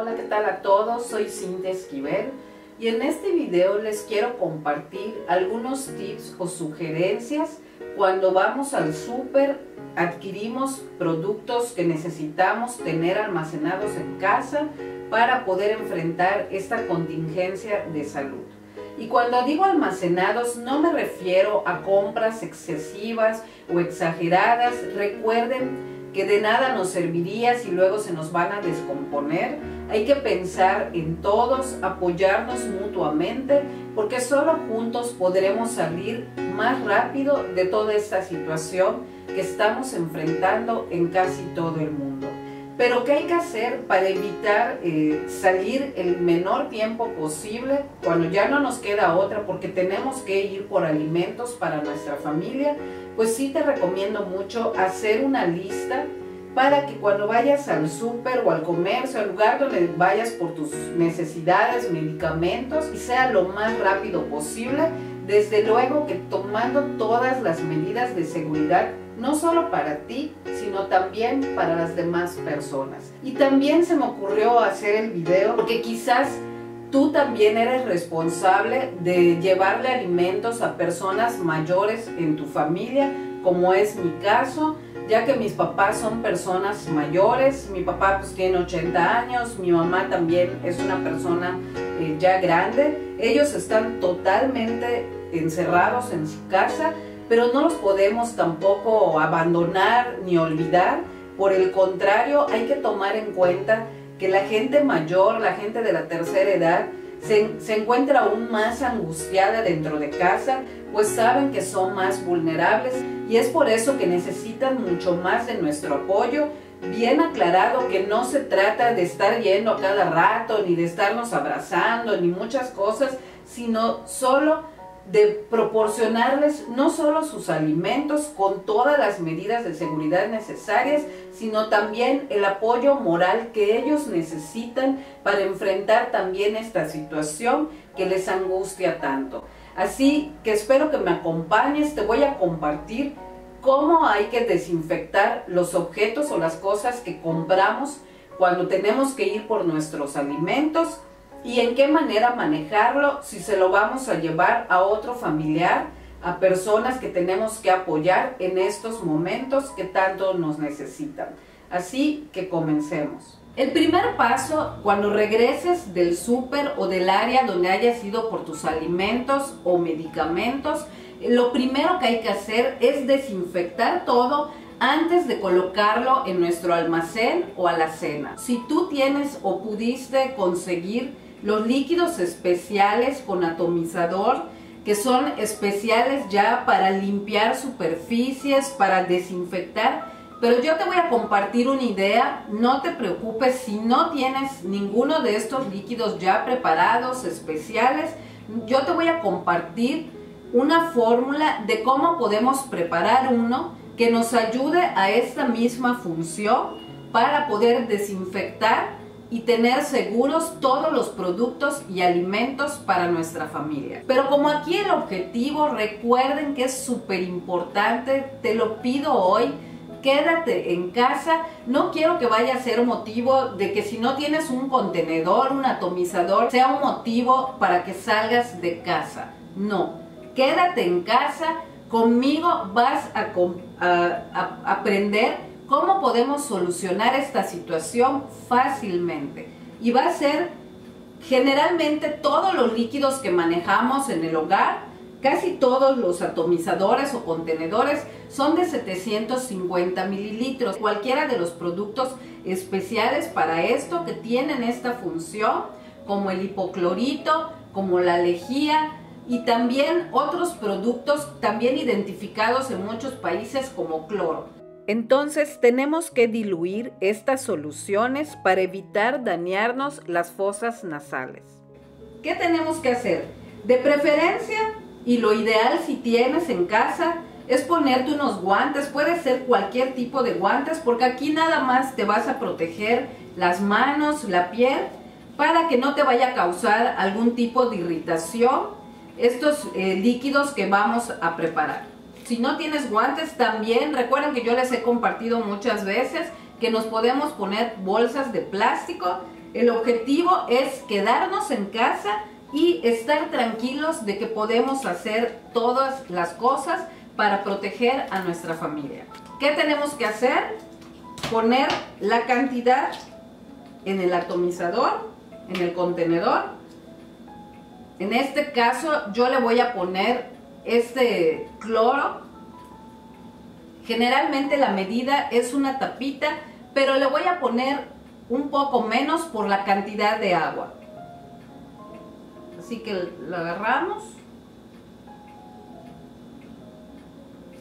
Hola, ¿qué tal a todos? Soy Cintia Esquivel y en este video les quiero compartir algunos tips o sugerencias cuando vamos al súper, adquirimos productos que necesitamos tener almacenados en casa para poder enfrentar esta contingencia de salud. Y cuando digo almacenados no me refiero a compras excesivas o exageradas. Recuerden que de nada nos serviría si luego se nos van a descomponer. Hay que pensar en todos, apoyarnos mutuamente, porque solo juntos podremos salir más rápido de toda esta situación que estamos enfrentando en casi todo el mundo. Pero ¿qué hay que hacer para evitar eh, salir el menor tiempo posible cuando ya no nos queda otra porque tenemos que ir por alimentos para nuestra familia? Pues sí te recomiendo mucho hacer una lista para que cuando vayas al súper o al comercio, al lugar donde vayas por tus necesidades, medicamentos, y sea lo más rápido posible, desde luego que tomando todas las medidas de seguridad no solo para ti, sino también para las demás personas. Y también se me ocurrió hacer el video porque quizás tú también eres responsable de llevarle alimentos a personas mayores en tu familia, como es mi caso, ya que mis papás son personas mayores, mi papá pues tiene 80 años, mi mamá también es una persona eh, ya grande, ellos están totalmente encerrados en su casa, pero no los podemos tampoco abandonar ni olvidar. Por el contrario, hay que tomar en cuenta que la gente mayor, la gente de la tercera edad, se, se, encuentra aún más angustiada dentro de casa, pues saben que son más vulnerables y es por eso que necesitan mucho más de nuestro apoyo, bien aclarado que no se trata de estar yendo a cada rato, ni de estarnos abrazando, ni muchas cosas, sino solo de proporcionarles no solo sus alimentos con todas las medidas de seguridad necesarias, sino también el apoyo moral que ellos necesitan para enfrentar también esta situación que les angustia tanto. Así que espero que me acompañes, te voy a compartir cómo hay que desinfectar los objetos o las cosas que compramos cuando tenemos que ir por nuestros alimentos y en qué manera manejarlo si se lo vamos a llevar a otro familiar, a personas que tenemos que apoyar en estos momentos que tanto nos necesitan. Así que comencemos. El primer paso, cuando regreses del súper o del área donde hayas ido por tus alimentos o medicamentos, lo primero que hay que hacer es desinfectar todo antes de colocarlo en nuestro almacén o alacena. Si tú tienes o pudiste conseguir los líquidos especiales con atomizador, que son especiales ya para limpiar superficies, para desinfectar. Pero yo te voy a compartir una idea, no te preocupes si no tienes ninguno de estos líquidos ya preparados, especiales, yo te voy a compartir una fórmula de cómo podemos preparar uno que nos ayude a esta misma función para poder desinfectar y tener seguros todos los productos y alimentos para nuestra familia. Pero como aquí el objetivo, recuerden que es súper importante, te lo pido hoy, quédate en casa. No quiero que vaya a ser motivo de que si no tienes un contenedor, un atomizador, sea un motivo para que salgas de casa. No, quédate en casa. Conmigo vas a, a aprender cómo podemos solucionar esta situación fácilmente. Y va a ser generalmente todos los líquidos que manejamos en el hogar, casi todos los atomizadores o contenedores son de 750 mililitros. Cualquiera de los productos especiales para esto que tienen esta función, como el hipoclorito, como la lejía, y también otros productos también identificados en muchos países como cloro. Entonces tenemos que diluir estas soluciones para evitar dañarnos las fosas nasales. ¿Qué tenemos que hacer? De preferencia, y lo ideal si tienes en casa, es ponerte unos guantes, puede ser cualquier tipo de guantes, porque aquí nada más te vas a proteger las manos, la piel, para que no te vaya a causar algún tipo de irritación estos eh, líquidos que vamos a preparar. Si no tienes guantes, también recuerden que yo les he compartido muchas veces que nos podemos poner bolsas de plástico. El objetivo es quedarnos en casa y estar tranquilos de que podemos hacer todas las cosas para proteger a nuestra familia. ¿Qué tenemos que hacer? Poner la cantidad en el atomizador, en el contenedor. En este caso yo le voy a poner este cloro. Generalmente la medida es una tapita, pero le voy a poner un poco menos por la cantidad de agua. Así que lo agarramos.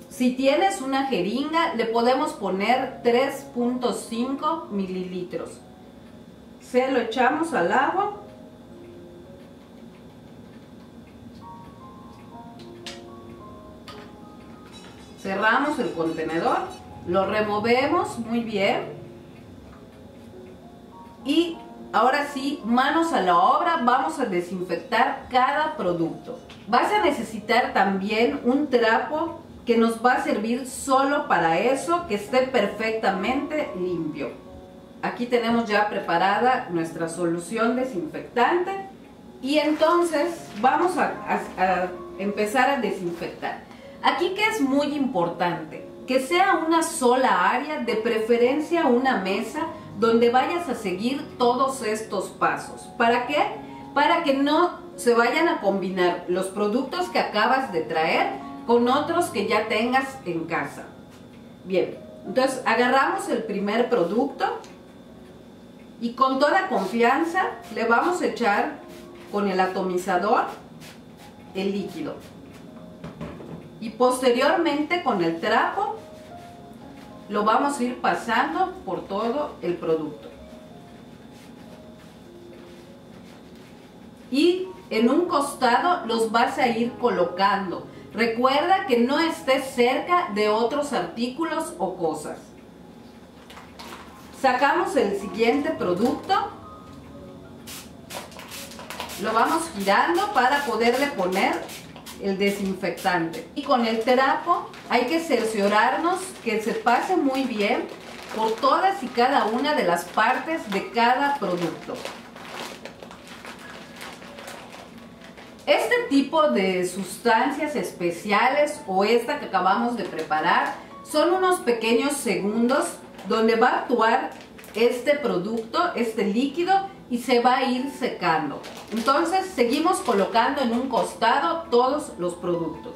Si tienes una jeringa, le podemos poner 3.5 mililitros. Se lo echamos al agua. Cerramos el contenedor, lo removemos muy bien y ahora sí, manos a la obra, vamos a desinfectar cada producto. Vas a necesitar también un trapo que nos va a servir solo para eso, que esté perfectamente limpio. Aquí tenemos ya preparada nuestra solución desinfectante y entonces vamos a, a empezar a desinfectar. Aquí que es muy importante, que sea una sola área, de preferencia una mesa, donde vayas a seguir todos estos pasos. ¿Para qué? Para que no se vayan a combinar los productos que acabas de traer con otros que ya tengas en casa. Bien, entonces agarramos el primer producto y con toda confianza le vamos a echar con el atomizador el líquido y posteriormente con el trapo lo vamos a ir pasando por todo el producto. Y en un costado los vas a ir colocando. Recuerda que no estés cerca de otros artículos o cosas. Sacamos el siguiente producto. Lo vamos girando para poderle poner el desinfectante. Y con el trapo hay que cerciorarnos que se pase muy bien por todas y cada una de las partes de cada producto. Este tipo de sustancias especiales o esta que acabamos de preparar son unos pequeños segundos donde va a actuar este producto, este líquido y se va a ir secando. Entonces seguimos colocando en un costado todos los productos.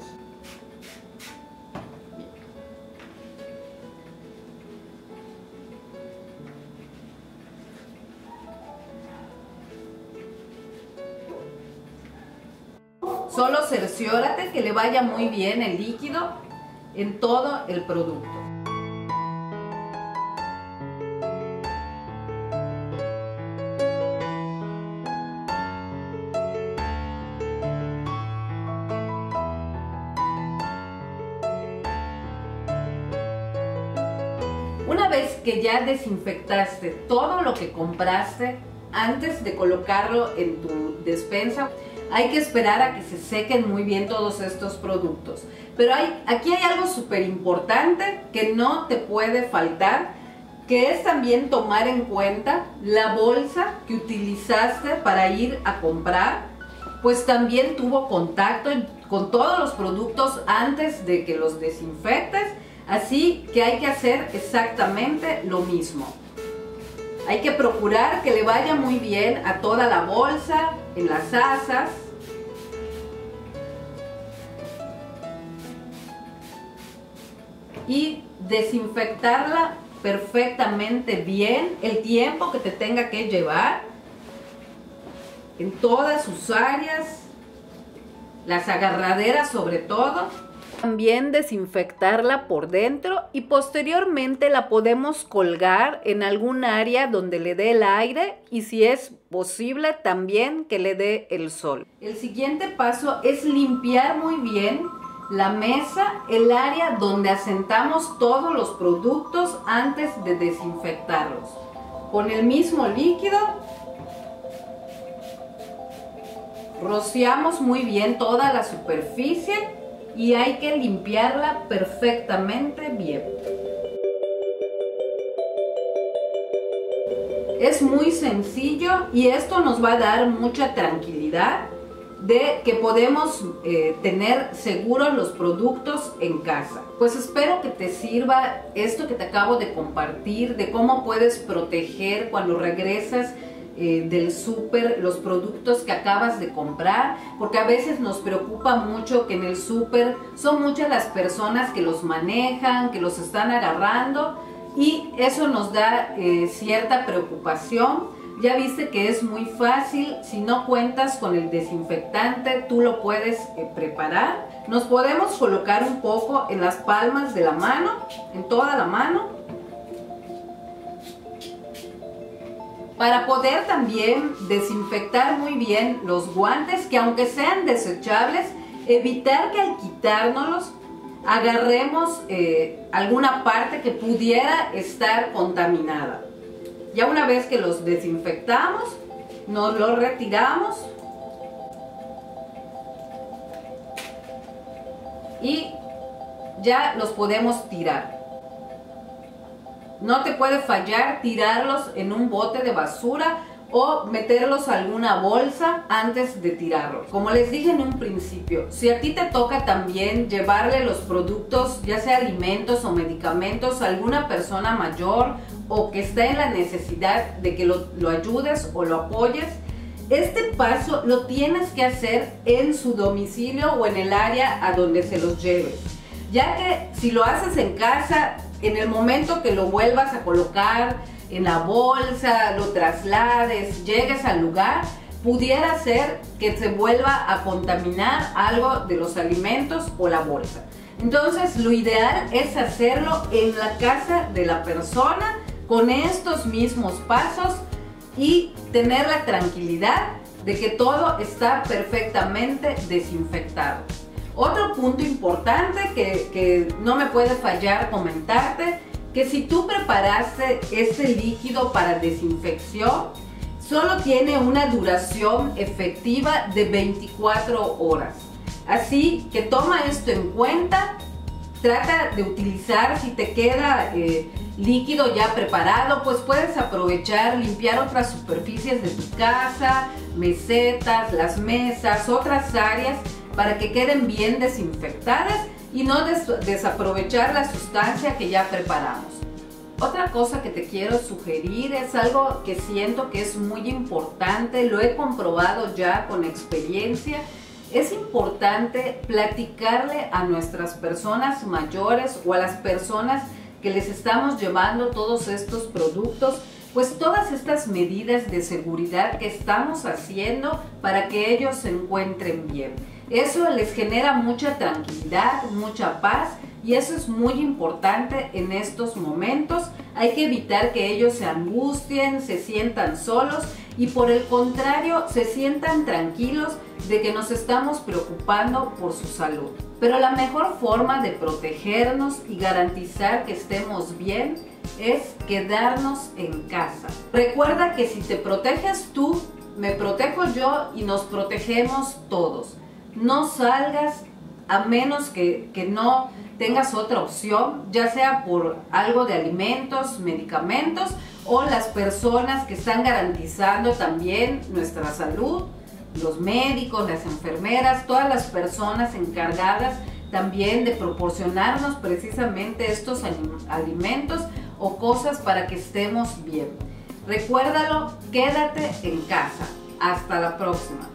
Solo cerciórate que le vaya muy bien el líquido en todo el producto. Una vez que ya desinfectaste todo lo que compraste, antes de colocarlo en tu despensa, hay que esperar a que se sequen muy bien todos estos productos. Pero hay, aquí hay algo súper importante que no te puede faltar, que es también tomar en cuenta la bolsa que utilizaste para ir a comprar, pues también tuvo contacto con todos los productos antes de que los desinfectes Así que hay que hacer exactamente lo mismo. Hay que procurar que le vaya muy bien a toda la bolsa, en las asas. Y desinfectarla perfectamente bien el tiempo que te tenga que llevar en todas sus áreas, las agarraderas sobre todo. También desinfectarla por dentro y posteriormente la podemos colgar en algún área donde le dé el aire y si es posible también que le dé el sol. El siguiente paso es limpiar muy bien la mesa, el área donde asentamos todos los productos antes de desinfectarlos. Con el mismo líquido rociamos muy bien toda la superficie y hay que limpiarla perfectamente bien. Es muy sencillo y esto nos va a dar mucha tranquilidad de que podemos eh, tener seguros los productos en casa. Pues espero que te sirva esto que te acabo de compartir, de cómo puedes proteger cuando regresas eh, del súper los productos que acabas de comprar, porque a veces nos preocupa mucho que en el súper son muchas las personas que los manejan, que los están agarrando y eso nos da eh, cierta preocupación ya viste que es muy fácil, si no cuentas con el desinfectante, tú lo puedes eh, preparar. Nos podemos colocar un poco en las palmas de la mano, en toda la mano. Para poder también desinfectar muy bien los guantes, que aunque sean desechables, evitar que al quitárnoslos agarremos eh, alguna parte que pudiera estar contaminada. Ya una vez que los desinfectamos, nos los retiramos y ya los podemos tirar. No te puede fallar tirarlos en un bote de basura o meterlos a alguna bolsa antes de tirarlos. Como les dije en un principio, si a ti te toca también llevarle los productos, ya sea alimentos o medicamentos, a alguna persona mayor o que está en la necesidad de que lo, lo ayudes o lo apoyes, este paso lo tienes que hacer en su domicilio o en el área a donde se los lleves. Ya que si lo haces en casa, en el momento que lo vuelvas a colocar, en la bolsa, lo traslades, llegues al lugar, pudiera ser que se vuelva a contaminar algo de los alimentos o la bolsa. Entonces lo ideal es hacerlo en la casa de la persona con estos mismos pasos y tener la tranquilidad de que todo está perfectamente desinfectado. Otro punto importante que, no me puede fallar comentarte que si tú preparaste este líquido para desinfección, solo tiene una duración efectiva de 24 horas. Así que toma esto en cuenta, trata de utilizar si te queda eh, líquido ya preparado, pues puedes aprovechar, limpiar otras superficies de tu casa, mesetas, las mesas, otras áreas para que queden bien desinfectadas y no desaprovechar la sustancia que ya preparamos. Otra cosa que te quiero sugerir es algo que siento que es muy importante, lo he comprobado ya con experiencia. Es importante platicarle a nuestras personas mayores o a las personas que les estamos llevando todos estos productos, pues todas estas medidas de seguridad que estamos haciendo para que ellos se encuentren bien. Eso les genera mucha tranquilidad, mucha paz y eso es muy importante en estos momentos. Hay que evitar que ellos se angustien, se sientan solos y por el contrario se sientan tranquilos de que nos estamos preocupando por su salud. Pero la mejor forma de protegernos y garantizar que estemos bien es quedarnos en casa. Recuerda que si te proteges tú, me protejo yo y nos protegemos todos no salgas a menos que, no tengas otra opción, ya sea por algo de alimentos, medicamentos o las personas que están garantizando también nuestra salud, los médicos, las enfermeras, todas las personas encargadas también de proporcionarnos precisamente estos alimentos o cosas para que estemos bien. Recuérdalo, quédate en casa. Hasta la próxima.